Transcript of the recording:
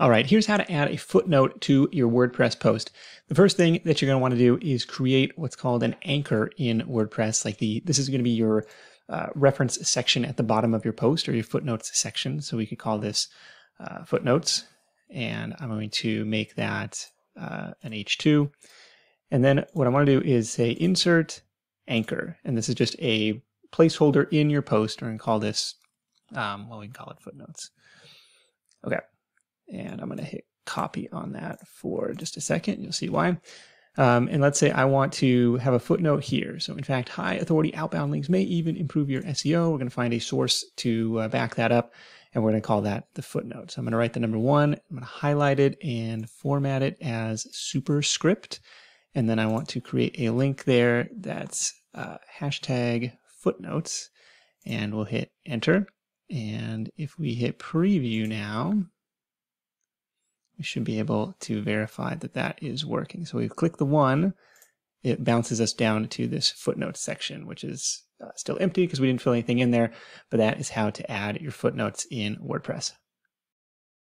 All right, here's how to add a footnote to your WordPress post. The first thing that you're going to want to do is create what's called an anchor in WordPress. Like the this is going to be your uh, reference section at the bottom of your post or your footnotes section. So we could call this uh, footnotes, and I'm going to make that uh, an H2. And then what I want to do is say insert anchor, and this is just a placeholder in your post. We're going to call this, um, well, we can call it footnotes. Okay. And I'm going to hit copy on that for just a second. You'll see why. Um, and let's say I want to have a footnote here. So in fact, high authority outbound links may even improve your SEO. We're going to find a source to uh, back that up, and we're going to call that the footnote. So I'm going to write the number one, I'm going to highlight it and format it as superscript. And then I want to create a link there that's uh, hashtag footnotes, and we'll hit enter. And if we hit preview now, we should be able to verify that that is working. So we click the one, it bounces us down to this footnote section, which is uh, still empty because we didn't fill anything in there, but that is how to add your footnotes in WordPress.